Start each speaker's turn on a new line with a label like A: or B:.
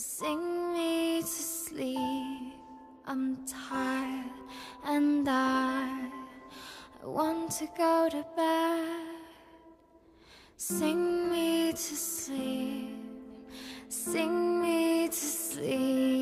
A: Sing me to sleep. I'm tired and I want to go to bed. Sing me to sleep. Sing me to sleep.